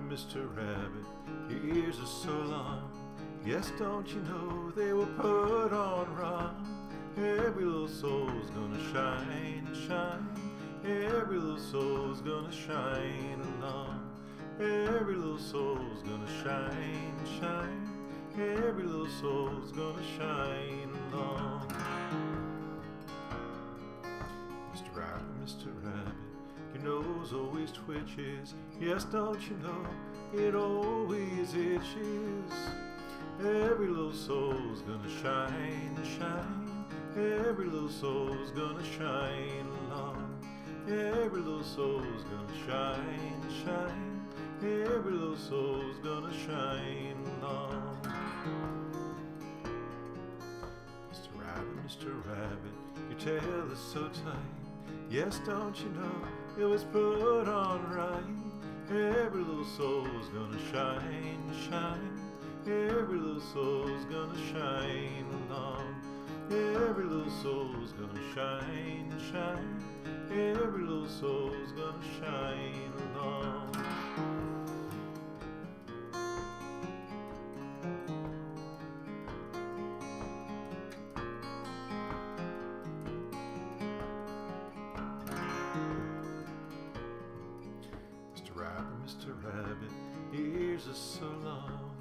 Mr. Rabbit, your ears are so long. Yes, don't you know they were put on wrong? Every little soul's gonna shine, shine. Every little soul's gonna shine along. Every little soul's gonna shine, shine. Every little soul's gonna shine along. Mr. Rabbit, Mr. Rabbit, nose always twitches. Yes, don't you know it always itches? Every little soul's gonna shine, shine. Every little soul's gonna shine along. Every little soul's gonna shine, shine. Every little soul's gonna shine along. Mr. Rabbit, Mr. Rabbit, your tail is so tight. Yes, don't you know it was put on right? Every little soul's gonna shine, shine. Every little soul's gonna shine along. Every little soul's gonna shine, shine. Every little soul's gonna shine Mr. Rabbit, are so long.